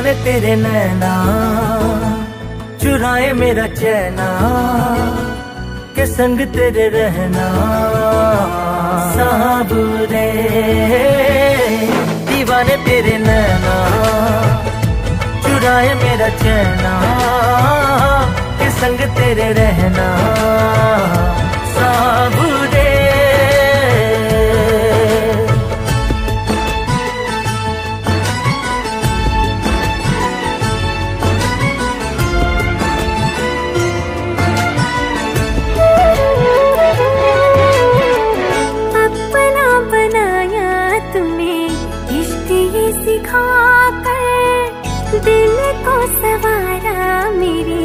दीवाने तेरे नैना, चुराए मेरा चैना, के संग तेरे रहना। साबुरे दीवाने तेरे नैना, चुराए मेरा चैना, के संग तेरे रहना। दिल को सवारा मेरी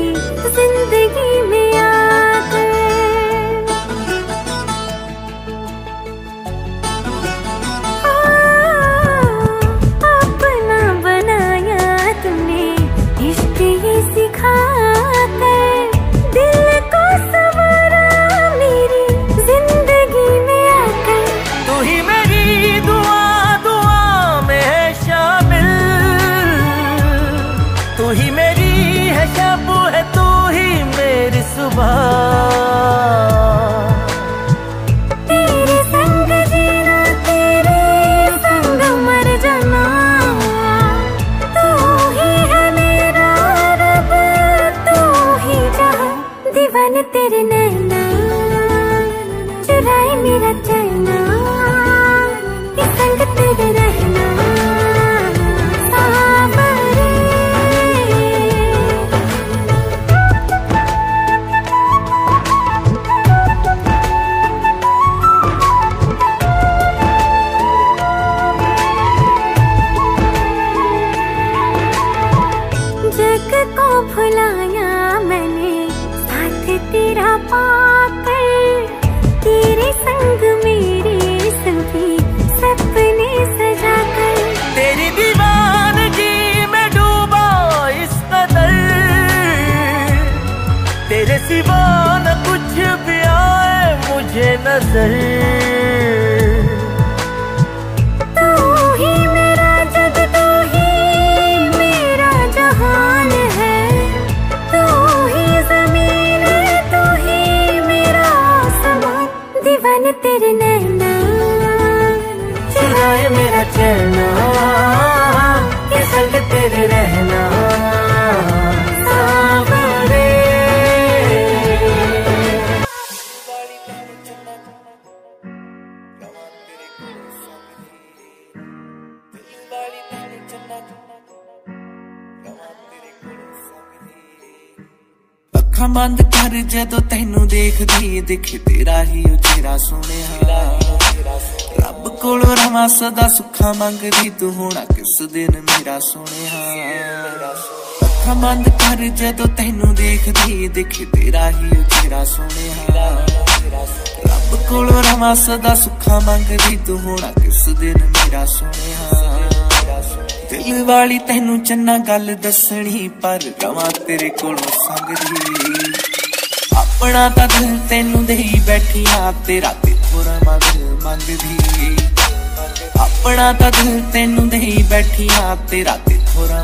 नज़र। तू ही मेरा जग तू ही मेरा जहान है। तू ही ज़मीन तू ही मेरा आसमान। दीवाने तेरे नैना। चुराए मेरा चैना। ये संग तेरे रहना ਬੰਦ ਕਰ ਜਦੋਂ ਤੈਨੂੰ ਦੇਖਦੀ, ਦਿਖ ਤੇਰਾ ਹੀ ਉਹ ਸੋਹਣਿਆ ਰੱਬ ਕੋਲੋਂ ਰਵਾਂ, ਸਦਾ ਸੁੱਖਾਂ ਮੰਗਦੀ, ਤੂੰ ਹੋਣਾ ਕਿਸ ਦਿਨ ਮੇਰਾ ਸੋਹਣਿਆ ਅੱਖਾਂ ਬੰਦ ਕਰ ਜਦੋਂ ਤੈਨੂੰ ਦੇਖਦੀ, ਦਿਖ ਤੇਰਾ ਹੀ ਉਹ ਸੋਹਣਿਆ ਰੱਬ ਕੋਲੋਂ ਰਵਾਂ, ਸਦਾ ਸੁੱਖਾ ਮੰਗਦੀ, ਤੂੰ ਹੋਣਾ ਕਿਸ ਦਿਨ ਮੇਰਾ ਸੋਹਣਿਆ ਦਿਲ ਵਾਲੀ ਤੈਨੂੰ ਚੰਨਾ ਗੱਲ ਦੱਸਣੀ, ਪਰ ਰਵਾਂ ਤੇਰੇ ਕੋਲੋਂ ਸੰਗਦੀ। ਆਪਣਾ ਤਾਂ ਦਿਲ ਤੈਨੂੰ ਦੇਈ ਬੈਠੀਆਂ, ਤੇਰਾ ਤੇ ਥੋੜਾ ਮਦਦ ਮੰਗਦੀ। ਆਪਣਾ ਤਾਂ ਦਿਲ ਤੈਨੂੰ ਦੇਈ ਬੈਠੀਆਂ, ਤੇਰਾ ਤੇ ਥੋੜਾ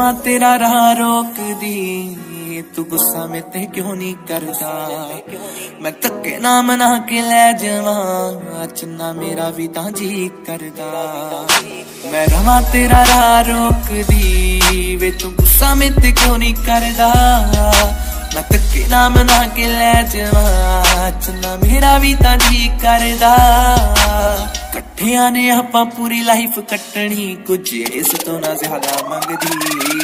ਮੈਂ ਤੇਰਾ ਰਾਹ ਰੋਕਦੀ, ਤੂੰ ਗੁੱਸਾ ਮੇ ਤੇ ਕਿਉਂ ਨਹੀਂ ਕਰਦਾ? ਮੈਂ ਧੱਕੇ ਨਾ ਮਨਾ ਕੇ ਲੈ ਜਾਵਾਂ ਚੰਨਾ ਮੇਰਾ ਵੀ ਤਾਂ ਜੀ ਕਰਦਾ। ਮੈਂ ਰਵਾਂ ਤੇਰਾ ਰਾਹ ਰੋਕਦੀ, ਵੇ ਤੂੰ ਗੁੱਸਾ ਮੇ ਤੇ ਕਿਉਂ ਨਹੀਂ ਕਰਦਾ? ਮੈਂ ਧੱਕੇ ਨਾ ਮਨਾ ਕੇ ਲੈ ਜਾਵਾਂ। ਚੰਨਾ ਮੇਰਾ ਵੀ ਤਾਂ ਜੀ ਕਰਦਾ। ਇਕੱਠਿਆਂ ਨੇ ਆਪਾਂ ਪੂਰੀ ਲਾਈਫ ਕੱਟਣੀ। ਕੁਝ ਇਸ ਤੋਂ ਨਾ ਜ਼ਿਆਦਾ ਮੰਗਦੀ।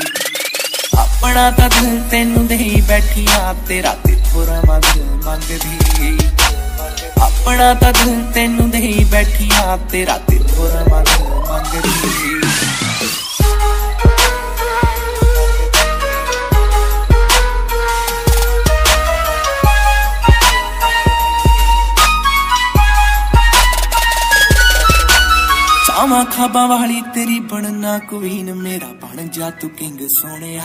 ਆਪਣਾ ਤਾਂ ਦਿਲ ਤੈਨੂੰ ਦੇਈ ਬੈਠੀਆਂ, ਤੇਰਾ ਤੇ ਥੋੜਾ ਮਦਦ ਮੰਗਦੀ। ਆਪਣਾ ਤਾਂ ਦਿਲ ਤੈਨੂੰ ਦੇਈ ਬੈਠੀਆਂ, ਤੇਰਾ ਤੇ ਥੋੜਾ ਮਦਦ ਮੰਗਦੀ। ਚਾਵਾਂ ਖਾ ਖਾਬਾਂ ਵਾਲੀ ਤੇਰੀ ਬਣਨਾ ਕੁਈਨ ਮੇਰਾ ਬਣ ਜਾ ਤੂੰ ਕਿੰਗ ਸੋਹਣਿਆ।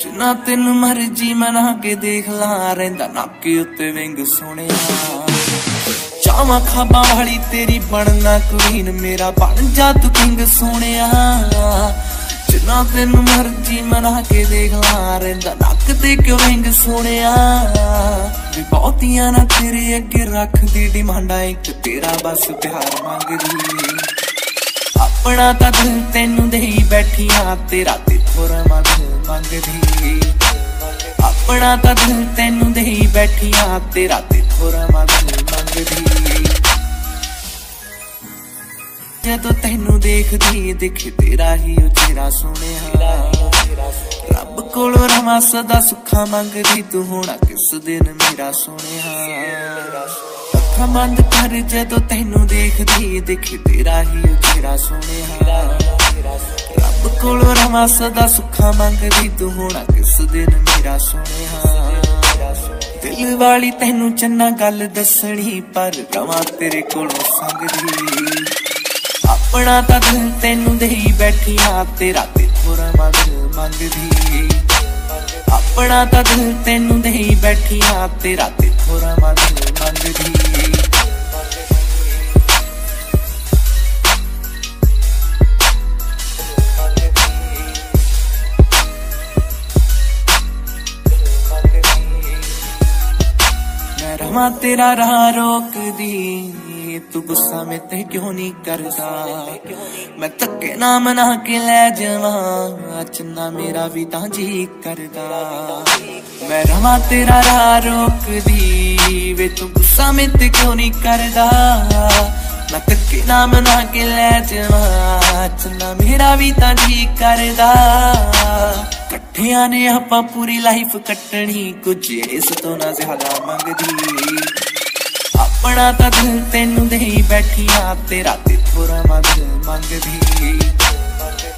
ਜਿੰਨਾ ਤੈਨੂੰ ਮਰਜ਼ੀ ਮਨਾ ਕੇ ਦੇਖ ਲਾ, ਰਹਿੰਦਾ ਨਾਕੇ ਉੱਤੇ ਵਿੰਗ ਸੋਹਣਿਆ। ਚਾਵਾਂ ਖਾਬਾਂ ਵਾਲੀ ਤੇਰੀ ਬਣਨਾ ਕੁਈਨ ਮੇਰਾ ਬਣ ਜਾ ਤੂੰ ਕਿੰਗ ਸੋਹਣਿਆ। ਜਿੰਨਾ ਤੈਨੂੰ ਮਰਜ਼ੀ ਮਨਾ ਕੇ ਦੇਖ ਲਾ, ਰਹਿੰਦਾ ਨੱਕ ਤੇ ਕਿਉਂ ਵਿੰਗ ਸੋਹਣਿਆ? ਵੀ ਬਹੁਤੀਆਂ ਨਾ ਤੇਰੇ ਅੱਗੇ ਰੱਖਦੀ ਡਿਮਾਂਡਾਂ, ਇੱਕ ਤੇਰਾ ਬਸ ਪਿਆਰ ਮੰਗਦੀ। ਆਪਣਾ ਤਾਂ ਦਿਲ ਤੈਨੂੰ ਦੇਈ ਬੈਠੀਆਂ, ਤੇਰਾ ਤੇ ਥੋੜਾ ਮਨ ਮੰਗਦੀ। ਆਪਣਾ ਤਾਂ ਦਿਲ ਤੈਨੂੰ ਦੇਈ ਬੈਠੀਆਂ, ਤੇਰਾ ਤੇ ਥੋੜਾ ਮਨ ਮੰਗਦੀ। ਜਦੋਂ ਤੈਨੂੰ ਦੇਖਦੀ ਦਿਖ ਤੇਰਾ ਹੀ ਉਚੇਰਾ ਸੋਹਣਿਆ। ਰੱਬ ਕੋਲੋਂ ਰਮਾ ਸਦਾ ਸੁੱਖਾ ਮੰਗਦੀ, ਤੂੰ ਹੋਣਾ ਕਿਸ ਦਿਨ ਮੇਰਾ ਸੋਹਣਿਆ। ਅੱਖਾਂ ਬੰਦ ਕਰ ਜਦੋਂ ਤੈਨੂੰ ਦੇਖਦੀ ਦਿਖ ਤੇਰਾ ਹੀ ਉਚੇਰਾ ਸੋਹਣਿਆ। ਰੱਬ ਕੋਲੋਂ ਰਮਾ ਸਦਾ ਸੁੱਖਾ ਮੰਗਦੀ, ਤੂੰ ਹੋਣਾ ਕਿਸ ਦਿਨ ਮੇਰਾ ਸੋਹਣਿਆ। ਦਿਲ ਵਾਲੀ ਤੈਨੂੰ ਚੰਨਾ ਗੱਲ ਦੱਸਣੀ, ਪਰ ਰਵਾਂ ਤੇਰੇ ਕੋਲੋਂ ਸੰਗਦੀ। ਆਪਣਾ ਤਾਂ ਦਿਲ ਤੈਨੂੰ ਦੇਈ ਬੈਠੀਆਂ, ਤੇਰਾ ਤੇ ਥੋੜਾ ਮਦਦ ਮੰਗਦੀ। ਆਪਣਾ ਤਾਂ ਦਿਲ ਤੈਨੂੰ ਦੇਈ ਬੈਠੀਆਂ, ਤੇਰਾ ਤੇ ਥੋੜਾ ਮਦਦ ਮੰਗਦੀ। ਮੈਂ ਤੇਰਾ ਰਾਹ ਰੋਕਦੀ। ਤੂੰ ਗੁੱਸਾ ਮੇ ਤੇ ਕਿਉਂ ਨਹੀਂ ਕਰਦਾ? ਮੈਂ ਧੱਕੇ ਨਾ ਮਨਾ ਕੇ ਲੈ ਜਾਵਾਂ। ਚੰਨਾ ਮੇਰਾ ਵੀ ਤਾਂ ਜੀ ਕਰਦਾ। ਮੈਂ ਰਵਾਂ ਤੇਰਾ ਰਾਹ ਰੋਕਦੀ। ਵੇ ਤੂੰ ਗੁੱਸਾ ਮੇ ਤੇ ਕਿਉਂ ਨਹੀਂ ਕਰਦਾ? ਮੈਂ ਧੱਕੇ ਨਾ ਮਨਾ ਕੇ ਲੈ ਜਾਵਾਂ। ਚੰਨਾ ਮੇਰਾ ਵੀ ਤਾਂ ਜੀ ਕਰਦਾ। ਇਕੱਠਿਆਂ ਨੇ ਆਪਾਂ ਪੂਰੀ ਲਾਈਫ ਕੱਟਣੀ। ਕੁਝ ਇਸ ਤੋਂ ਨਾ ਜ਼ਿਆਦਾ ਮੰਗਦੀ। ਆਪਣਾ ਤਾਂ ਦਿਲ ਤੈਨੂੰ ਦੇਈ ਬੈਠੀਆਂ, ਤੇਰਾ ਤੇ ਥੋੜਾ ਮਦਦ ਮੰਗਦੀ।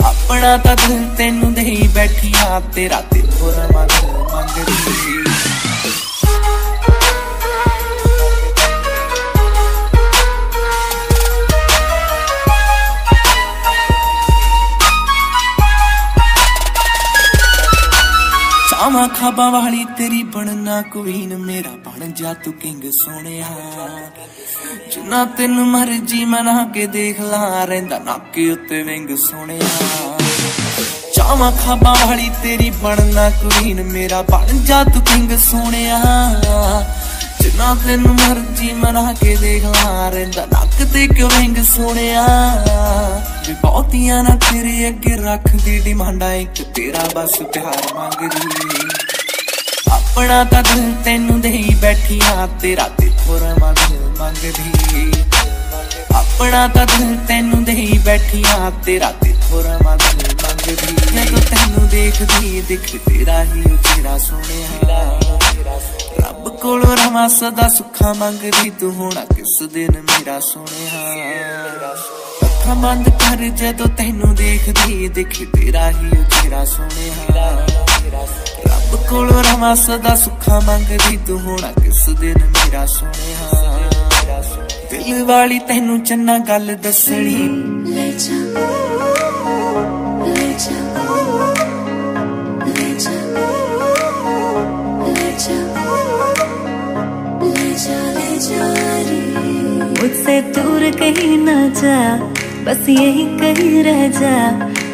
ਆਪਣਾ ਤਾਂ ਦਿਲ ਤੈਨੂੰ ਦੇਈ ਬੈਠੀਆਂ, ਤੇਰਾ ਤੇ ਥੋੜਾ ਮਦਦ ਮੰਗਦੀ। ਖਾਬਾਂ ਵਾਲੀ ਤੇਰੀ ਬਣਨਾ ਕੁਈਨ ਮੇਰਾ ਬਣ ਜਾ ਤੂੰ ਕਿੰਗ ਸੋਹਣਿਆ। ਜਿੰਨਾ ਤੈਨੂੰ ਮਰਜ਼ੀ ਮਨਾ ਕੇ ਦੇਖ ਲਾ, ਰਹਿੰਦਾ ਨਾਕੇ ਉੱਤੇ ਵਿੰਗ ਸੋਹਣਿਆ। ਚਾਵਾਂ ਖਾਬਾਂ ਵਾਲੀ ਤੇਰੀ ਬਣਨਾ ਕੁਈਨ ਮੇਰਾ ਬਣ ਜਾ ਤੂੰ ਕਿੰਗ ਸੋਹਣਿਆ। ਜਿੰਨਾ ਤੈਨੂੰ ਮਰਜ਼ੀ ਮਨਾ ਕੇ ਦੇਖ ਲਾ, ਰਹਿੰਦਾ ਨੱਕ ਤੇ ਕਿਉਂ ਵਿੰਗ ਸੋਹਣਿਆ। ਵੀ ਬਹੁਤੀਆਂ ਨਾ ਤੇਰੇ ਅੱਗੇ ਰੱਖਦੀ, ਡਿਮਾਂਡਾਂ ਇੱਕ ਤੇਰਾ ਬਸ ਪਿਆਰ ਮੰਗਦੀ। ਆਪਣਾ ਤਾਂ ਦਿਲ ਤੈਨੂੰ ਦੇਈ ਬੈਠੀਆਂ, ਤੇਰਾ ਤੇ ਥੋੜਾ ਮਦਦ ਮੰਗਦੀ। ਆਪਣਾ ਤਾਂ ਦਿਲ ਤੈਨੂੰ ਦੇਈ ਬੈਠੀਆਂ, ਤੇਰਾ ਤੇ ਥੋੜਾ ਮਦਦ ਮੰਗਦੀ। ਜਦੋਂ ਤੈਨੂੰ ਦੇਖਦੀ, ਦਿਖ ਤੇਰਾ ਹੀ ਉਚੇਰਾ ਸੋਹਣਿਆ। ਰੱਬ ਕੋਲੋਂ ਰਮਾ ਸਦਾ ਸੁੱਖਾ ਮੰਗਦੀ, ਤੂੰ ਹੋਣਾ ਕਿਸ ਦਿਨ ਮੇਰਾ ਸੋਹਣਿਆ। ਅੱਖਾਂ ਬੰਦ ਕਰ, ਜਦੋਂ ਤੈਨੂੰ ਦੇਖਦੀ, ਦਿਖ ਤੇਰਾ ਹੀ ਉਚੇਰਾ ਸੋਹਣਿਆ। ਰੱਬ ਕੋਲੋਂ ਰਮਾ ਸਦਾ ਸੁੱਖਾ ਮੰਗਦੀ ਤੂੰ ਹੋਣਾ ਕਿਸ ਦਿਨ ਮੇਰਾ ਸੋਹਣਿਆ ਦਿਲ ਵਾਲੀ ਤੈਨੂੰ ਚੰਨਾ ਗੱਲ ਦੱਸਣੀ ਲੈ ਜਾ ਲੈ ਜਾ ਲੈ ਜਾ ਲੈ ਜਾ ਲੈ ਜਾ ਲੈ जा रे मुझसे दूर कहीं ना जा बस यही कहीं रह जा